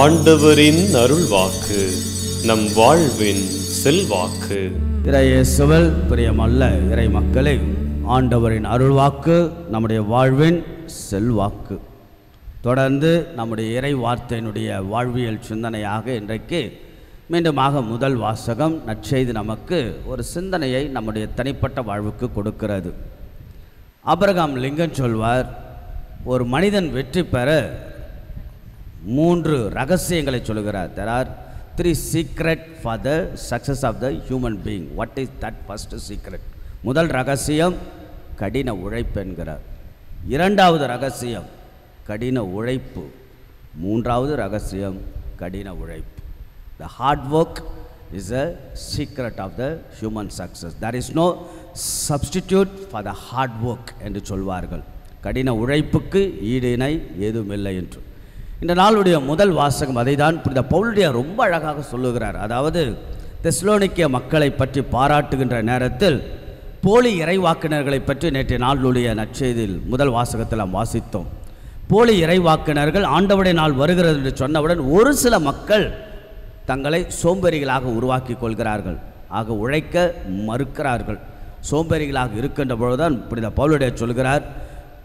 ஆண்டவரின் அருள்வாக்கு நம் வாழ்வின் செல்வாக்கு. இறையேசுவல் பிரியமல்ல இறை மக்களே ஆண்டவரின் அருள்வாக்கு நம்முடைய வாழ்வின் செல்வாக்கு. தொடர்ந்து நம்முடைய இறை வார்த்தையினுடைய வாழ்வியல் சிந்தனையாக இன்றைக்கு மீண்டுமாக முதல் வாசகம் நற்செய்து நமக்கு ஒரு சிந்தனையை நம்முடைய தனிப்பட்ட வாழ்வுக்கு கொடுக்கிறது. அபிரகாம் லிங்கன் சொல்வார் ஒரு மனிதன் வெற்றி பெற மூன்று ரகசியங்களை சொல்கிறார். There are three secret for the success of the human being what is that first secret முதல் ரகசியம் கடின உழைப்பு என்கிறார். இரண்டாவது ரகசியம் கடின உழைப்பு. மூன்றாவது ரகசியம் கடின உழைப்பு. The hard work is a secret of the human success there is no substitute for the hard work என்று சொல்வார்கள். கடின உழைப்புக்கு ஈடு இணை ஏதுமில்லை என்று. இந்த நாளுடைய முதல் வாசகம் அதை தான் புனித பவுலுடைய ரொம்ப அழகாக சொல்லுகிறார். அதாவது தெஸ்லோனிக்கிய மக்களை பற்றி பாராட்டுகின்ற நேரத்தில் போலி இறைவாக்கினர்களை பற்றி நேற்றைய நாளுடைய நற்செய்தியில் முதல் வாசகத்தில் நாம் வாசித்தோம். போலி இறைவாக்கினர்கள் ஆண்டவுடைய நாள் வருகிறது என்று சொன்னவுடன் ஒரு சில மக்கள் தங்களை சோம்பேறிகளாக உருவாக்கி கொள்கிறார்கள். ஆக உழைக்க மறுக்கிறார்கள். சோம்பேறிகளாக இருக்கின்ற பொழுதுதான் புனித பவுலுடைய சொல்கிறார்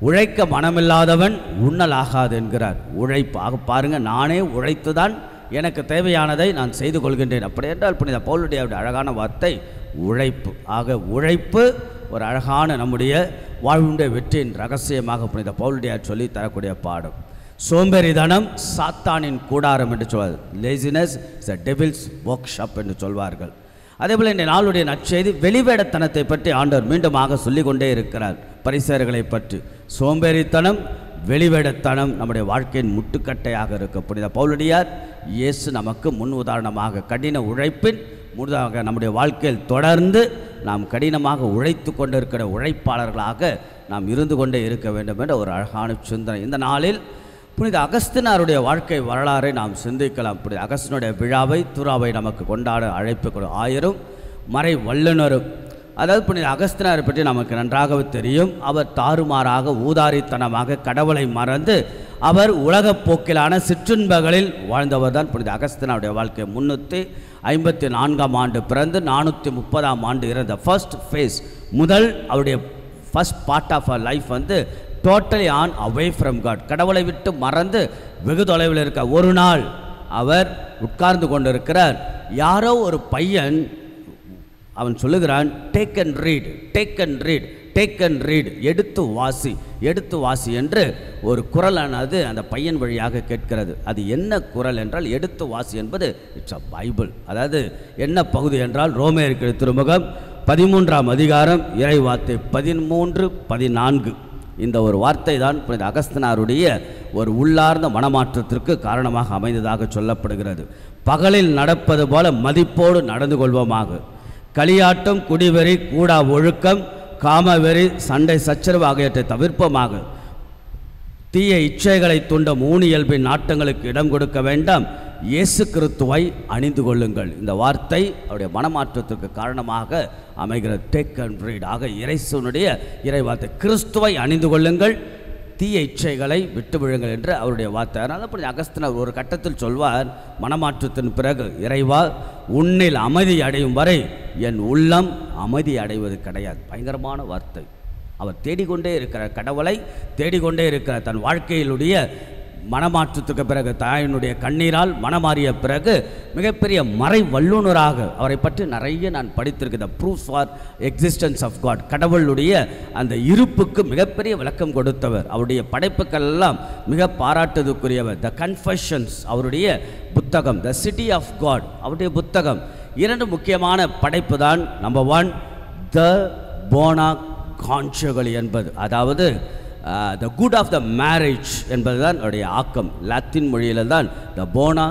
உழைக்க மனமில்லாதவன் உண்ணலாகாது என்கிறார். உழைப்பு ஆக நானே உழைத்து தான் எனக்கு தேவையானதை நான் செய்து கொள்கின்றேன். அப்படி என்றால் புனித பவுலுடைய அழகான வார்த்தை உழைப்பு. ஆக உழைப்பு ஒரு அழகான நம்முடைய வாழ்வுடைய வெற்றியின் ரகசியமாக புனித பவுலுடையார் சொல்லி தரக்கூடிய பாடம். சோம்பேறிதனம் சாத்தானின் கூடாரம் என்று சொல்வார் laziness is a devil's workshop என்று சொல்வார்கள். அதே போல் இந்த நாளுடைய நற்செய்தி வெளிவேடத்தனத்தை பற்றி ஆண்டவர் மீண்டுமாக சொல்லிக்கொண்டே இருக்கிறார். பரிசேர்களை பற்றி. சோம்பேறித்தனம் வெளிவேடத்தனம் நம்முடைய வாழ்க்கையின் முட்டுக்கட்டையாக இருக்க புனித பவுலடியார் இயேசு நமக்கு முன் உதாரணமாக கடின உழைப்பின் முன்னதாக நம்முடைய வாழ்க்கையில் தொடர்ந்து நாம் கடினமாக உழைத்து கொண்டிருக்கிற உழைப்பாளர்களாக நாம் இருந்து கொண்டே இருக்க வேண்டும் என்ற ஒரு அழகான சிந்தனை. இந்த நாளில் புனித அகஸ்தினாருடைய வாழ்க்கை வரலாறை நாம் சிந்திக்கலாம். புனித அகஸ்தினுடைய விழாவை துறாவை நமக்கு கொண்டாட அழைப்பு கொடு ஆயிரம் மறை வல்லுனரும் அதாவது புனித அகஸ்தினாரை பற்றி நமக்கு நன்றாகவே தெரியும். அவர் தாறுமாறாக ஊதாரித்தனமாக கடவுளை மறந்து அவர் உலகப் போக்கிலான சிற்றின்பங்களில் வாழ்ந்தவர் தான் புனித அகஸ்தினாருடைய வாழ்க்கை. முன்னூற்றி ஐம்பத்தி நான்காம் ஆண்டு பிறந்து நானூற்றி முப்பதாம் ஆண்டு இறந்த ஃபர்ஸ்ட் ஃபேஸ் முதல் அவருடைய first part of a life வந்து totally on away from God கடவுளை விட்டு மறந்து வெகு தொலைவில் இருக்க ஒரு நாள் அவர் உட்கார்ந்து கொண்டிருக்கிறார். யாரோ ஒரு பையன் அவன் சொல்லுகிறான் take and read take and read take and read எடுத்து வாசி எடுத்து வாசி என்று ஒரு குரலானது அந்த பையன் வழியாக கேட்கிறது. அது என்ன குரல் என்றால் எடுத்து வாசி என்பது இட்ஸ் அ பைபிள் அதாவது என்ன பகுதி என்றால் ரோமேயர்கள் திருமுகம் பதிமூன்றாம் அதிகாரம் இறை வார்த்தை பதிமூன்று பதினான்கு. இந்த ஒரு வார்த்தை தான் புனித அகஸ்தனாருடைய ஒரு உள்ளார்ந்த மனமாற்றத்திற்கு காரணமாக அமைந்ததாக சொல்லப்படுகிறது. பகலில் நடப்பது போல மதிப்போடு நடந்து கொள்வோமாக. களியாட்டம் குடிவெறி கூடா ஒழுக்கம் காமவெறி சண்டை சச்சரவு ஆகியவற்றை தவிர்ப்பமாக. தீய இச்சைகளை தூண்டும் ஊனியல்பின் நாட்டங்களுக்கு இடம் கொடுக்க வேண்டாம். இயேசு கிறித்துவை அணிந்து கொள்ளுங்கள். இந்த வார்த்தை அவருடைய மனமாற்றத்திற்கு காரணமாக அமைகிற டேக் அண்ட் ரீடாக ஆக இறைசனுடைய கிறிஸ்துவை அணிந்து கொள்ளுங்கள். தீய இச்சைகளை விட்டு விழுங்கள் என்று அவருடைய வார்த்தை. அதனால் அப்படி அகஸ்தனர் ஒரு கட்டத்தில் சொல்வார் மனமாற்றத்தின் பிறகு இறைவா உன்னில் அமைதி அடையும் வரை என் உள்ளம் அமைதி அடைவது கிடையாது. பயங்கரமான வார்த்தை. அவர் தேடிக்கொண்டே இருக்கிற கடவுளை தேடிக்கொண்டே இருக்கிற தன் வாழ்க்கையிலுடைய மனமாற்றத்துக்கு பிறகு தாயினுடைய கண்ணீரால் மனமாறிய பிறகு மிகப்பெரிய மறை வல்லுனராக அவரை பற்றி நிறைய நான் படித்திருக்கேன். The proof for existence of God கடவுளுடைய அந்த இருப்புக்கு மிகப்பெரிய விளக்கம் கொடுத்தவர். அவருடைய படைப்புகள் எல்லாம் மிக பாராட்டுதற்குரியவர் த கன்ஃபஷன்ஸ் அவருடைய புத்தகம். த சிட்டி ஆஃப் காட் அவருடைய புத்தகம். இரண்டு முக்கியமான படைப்பு தான் நம்பர் ஒன் த போனா கான்ஷகலி என்பது. அதாவது the good of the marriage என்பது தான் அவருடைய ஆக்கம். லாத்தின் மொழியில் தான் த போனா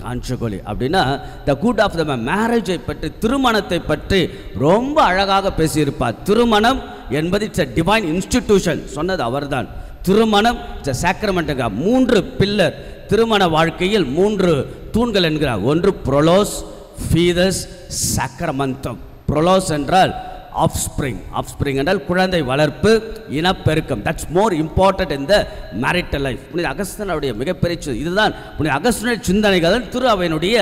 காஞ்சகோலி அப்படின்னா த குட் ஆஃப் த மேரேஜை பற்றி திருமணத்தை பற்றி ரொம்ப அழகாக பேசியிருப்பார். திருமணம் என்பது இட்ஸ் அ டிவைன் இன்ஸ்டிடியூஷன் சொன்னது அவர்தான். திருமணம் இட்ஸ் அ சாக்ரமெண்ட்டுங்க மூன்று பில்லர் திருமண வாழ்க்கையில் மூன்று தூண்கள் என்கிறார். ஒன்று புரொலோஸ் ஃபீதஸ் சக்கரமந்தம் புரொலோஸ் என்றால் ஆஃப் ஸ்ப்ரிங் ஆஃப் ஸ்ப்ரிங் என்றால் குழந்தை வளர்ப்பு இனப்பெருக்கம். தட்ஸ் மோர் இம்பார்ட்டன்ட் இந்த மேரிட்டல் லைஃப் புனித அகஸ்தனுடைய மிகப்பெரிய இதுதான் புனித அகஸ்தனுடைய சிந்தனைகள். திரு அவையினுடைய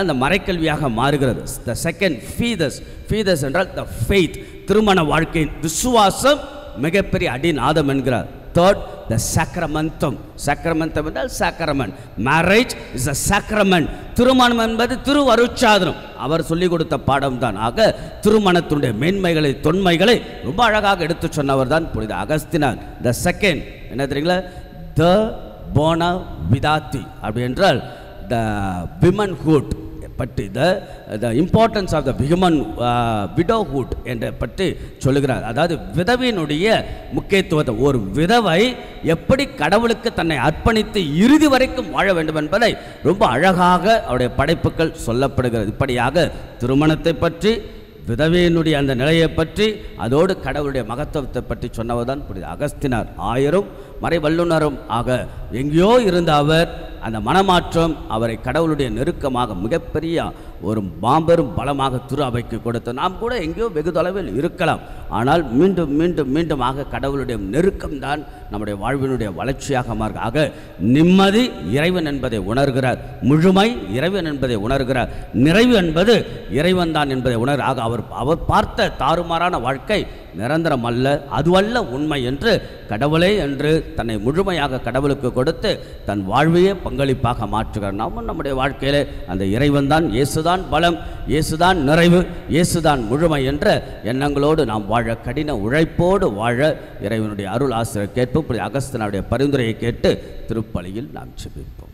அந்த மறைக்கல்வியாக மாறுகிறது. த செகண்ட் ஃபீதஸ் ஃபீதஸ் என்றால் த ஃபெய்த் திருமண வாழ்க்கையின் விசுவாசம் மிகப்பெரிய அடிநாதம் என்கிறார். தேர்ட் த சக்கரமந்தம் சக்கரமந்தம் என்றால் சக்கரமன் மேரேஜ் இஸ் அ சக்கரமன் திருமணம் என்பது திருவருட்சாதனம் அவர் சொல்லிக் கொடுத்த பாடம் தான். ஆக திருமணத்தினுடைய மேன்மைகளை தொன்மைகளை ரொம்ப அழகாக எடுத்து சொன்னவர் தான் புனித அகஸ்தினார் த செகண்ட் என்ன தெரியுங்களா? த போன விதாத்தி அப்படி என்றால் த விமன்ஹுட் பற்றி the the importance of the woman widowhood என்ற பற்றி சொல்லுகிறார். அதாவது விதவியினுடைய முக்கியத்துவத்தை ஒரு விதவை எப்படி கடவுளுக்கு தன்னை அர்ப்பணித்து இறுதி வரைக்கும் வாழ வேண்டும் என்பதை ரொம்ப அழகாக அவருடைய படைப்புகள் சொல்லப்படுகிறது. இப்படியாக திருமணத்தை பற்றி விதவையினுடைய அந்த நிலையை பற்றி அதோடு கடவுளுடைய மகத்துவத்தை பற்றி சொன்னவர் தான் புரியுது அகஸ்தினார் ஆயரும் மறை வல்லுநரும் ஆக எங்கேயோ இருந்த அவர் அந்த மனமாற்றம் அவரை கடவுளுடைய நெருக்கமாக மிகப்பெரிய ஒரு மாபெரும் பலமாக திரு அவைக்கு கொடுத்து நாம் கூட எங்கேயோ வெகு தொலைவில் இருக்கலாம். ஆனால் மீண்டும் மீண்டும் மீண்டுமாக கடவுளுடைய நெருக்கம்தான் நம்முடைய வாழ்வினுடைய வளர்ச்சியாக மாறுக ஆக நிம்மதி இறைவன் என்பதை உணர்கிறார். முழுமை இறைவன் என்பதை உணர்கிறார். நிறைவு என்பது இறைவன் தான் என்பதை உணர் ஆக அவர் அவர் பார்த்த தாறுமாறான வாழ்க்கை நிரந்தரம் அல்ல அதுவல்ல உண்மை என்று கடவுளே என்று தன்னை முழுமையாக கடவுளுக்கு கொடுத்து தன் வாழ்வையே பங்களிப்பாக மாற்றுகிறார். நாமும் நம்முடைய வாழ்க்கையிலே அந்த இறைவன் தான் இயேசுதான் பலம் இயேசுதான் நிறைவு இயேசுதான் முழுமை என்ற எண்ணங்களோடு நாம் வாழ் வாழ கடின உழைப்போடு வாழ இறைவனுடைய அருள் ஆசிரியர் கேட்போம். இப்படி அகஸ்தனுடைய பரிந்துரையை கேட்டு திருப்பலியில் நாம் செபிப்போம்